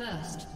First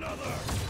More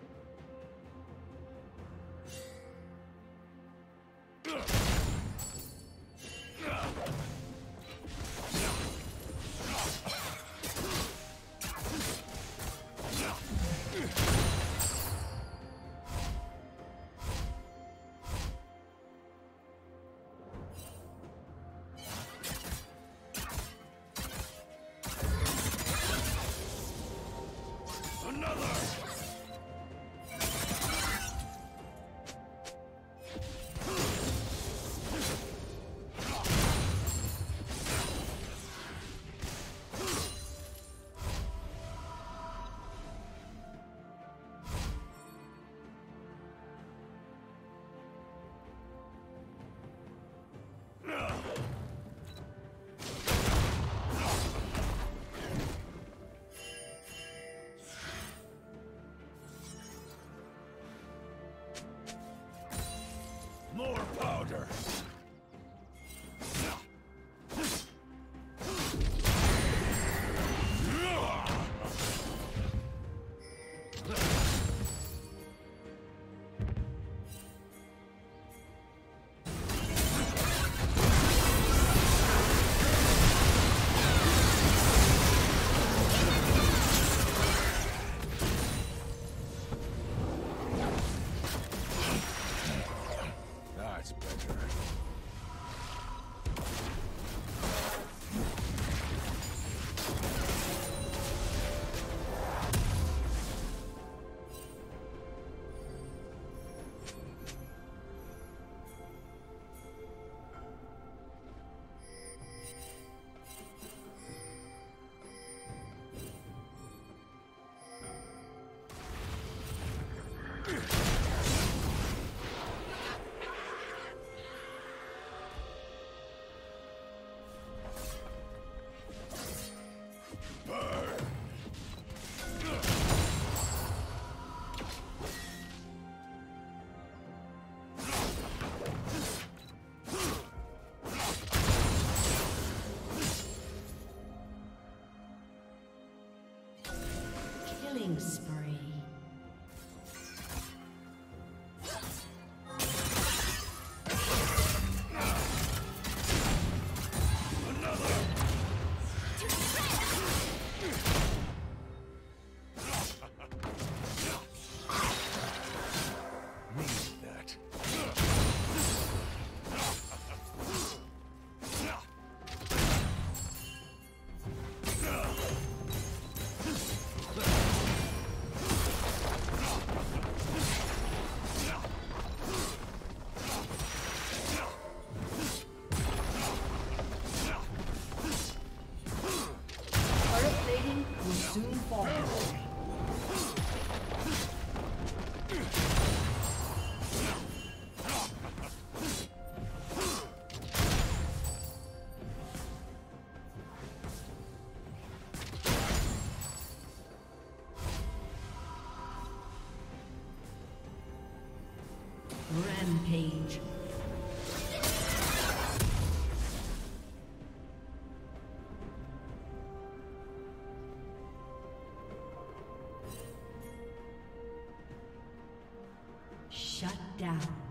Rampage. Shut down.